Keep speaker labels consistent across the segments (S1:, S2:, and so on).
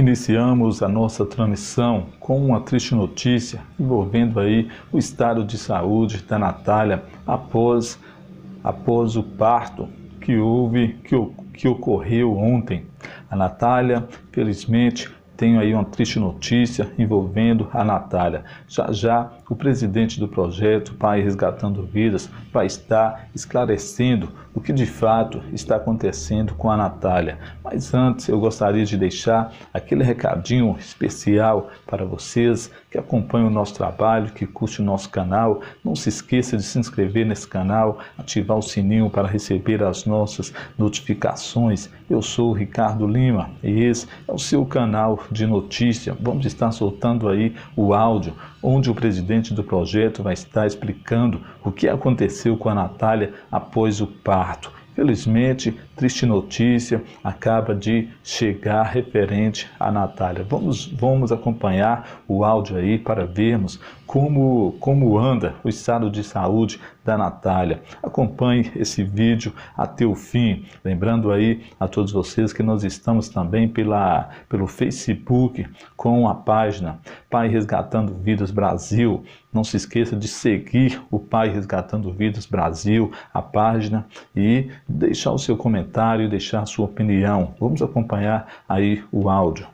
S1: Iniciamos a nossa transmissão com uma triste notícia envolvendo aí o estado de saúde da Natália após, após o parto que houve, que, que ocorreu ontem. A Natália, felizmente, tenho aí uma triste notícia envolvendo a Natália. Já já o presidente do projeto Pai Resgatando Vidas vai estar esclarecendo o que de fato está acontecendo com a Natália. Mas antes eu gostaria de deixar aquele recadinho especial para vocês que acompanham o nosso trabalho, que curte o nosso canal. Não se esqueça de se inscrever nesse canal, ativar o sininho para receber as nossas notificações. Eu sou o Ricardo Lima e esse é o seu canal de notícia. Vamos estar soltando aí o áudio onde o presidente do projeto vai estar explicando o que aconteceu com a Natália após o parto. Felizmente, triste notícia acaba de chegar referente à Natália. Vamos, vamos acompanhar o áudio aí para vermos como, como anda o estado de saúde da Natália. Acompanhe esse vídeo até o fim. Lembrando aí a todos vocês que nós estamos também pela, pelo Facebook com a página Pai Resgatando Vidas Brasil. Não se esqueça de seguir o Pai Resgatando Vidas Brasil, a página, e deixar o seu comentário, deixar a sua opinião. Vamos acompanhar aí o áudio.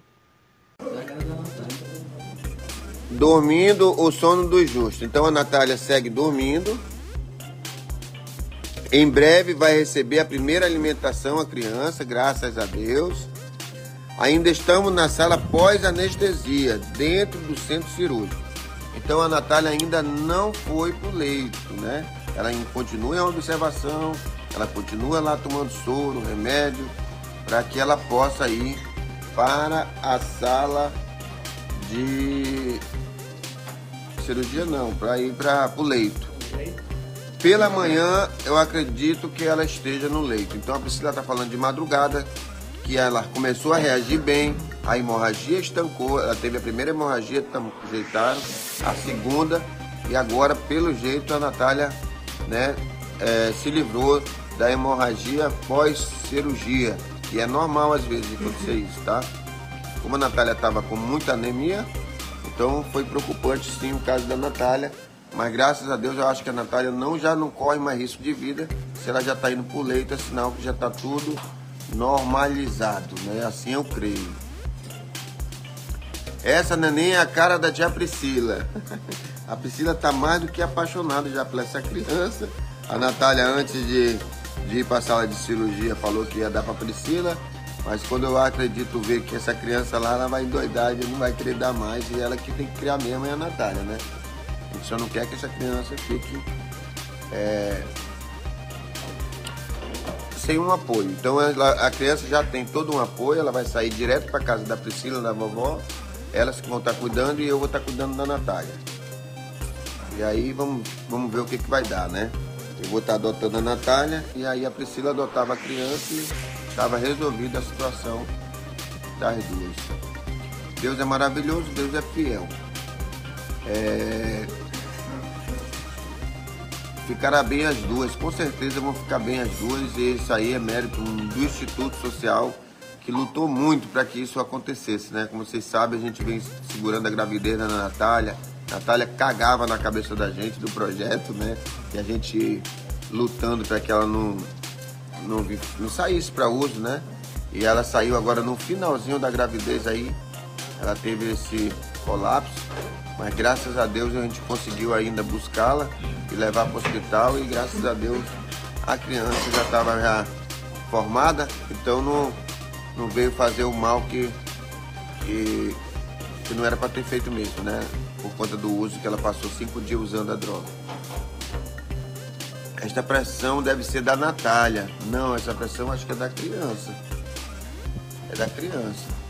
S2: Dormindo o sono do justo. Então a Natália segue dormindo. Em breve vai receber a primeira alimentação a criança, graças a Deus. Ainda estamos na sala pós-anestesia, dentro do centro cirúrgico. Então a Natália ainda não foi para o leito, né? Ela continua em observação, ela continua lá tomando soro, remédio, para que ela possa ir para a sala de cirurgia não, para ir para o leito. Pela manhã eu acredito que ela esteja no leito. Então a Priscila está falando de madrugada que ela começou a reagir bem, a hemorragia estancou, ela teve a primeira hemorragia, ajeitaram, a segunda e agora pelo jeito a Natália né, é, se livrou da hemorragia pós cirurgia, que é normal às vezes acontecer isso, tá? Como a Natália estava com muita anemia, então foi preocupante sim o caso da Natália. Mas graças a Deus eu acho que a Natália não, já não corre mais risco de vida. Se ela já está indo para o leito, é sinal que já está tudo normalizado, né? Assim eu creio. Essa neném é a cara da tia Priscila. A Priscila tá mais do que apaixonada já por essa criança. A Natália, antes de, de ir para a sala de cirurgia, falou que ia dar para Priscila. Mas quando eu acredito ver que essa criança lá, ela vai endoidar e não vai querer dar mais. E ela que tem que criar mesmo é a Natália, né? A gente só não quer que essa criança fique é, sem um apoio. Então ela, a criança já tem todo um apoio, ela vai sair direto para casa da Priscila, da vovó. Elas que vão estar tá cuidando e eu vou estar tá cuidando da Natália. E aí vamos, vamos ver o que, que vai dar, né? Eu vou estar tá adotando a Natália e aí a Priscila adotava a criança e estava resolvida a situação das duas. Deus é maravilhoso, Deus é fiel. É... Ficará bem as duas, com certeza vão ficar bem as duas e isso aí é mérito do Instituto Social que lutou muito para que isso acontecesse, né? Como vocês sabem, a gente vem segurando a gravidez da Natália. Natália cagava na cabeça da gente do projeto, né? E a gente lutando para que ela não, não, não saísse para uso, né? E ela saiu agora no finalzinho da gravidez aí. Ela teve esse colapso, mas graças a Deus a gente conseguiu ainda buscá-la e levar para o hospital e graças a Deus a criança já estava já formada, então não, não veio fazer o mal que, que, que não era para ter feito mesmo, né? Por conta do uso que ela passou cinco dias usando a droga. Esta pressão deve ser da Natália. Não, essa pressão acho que é da criança. É da criança.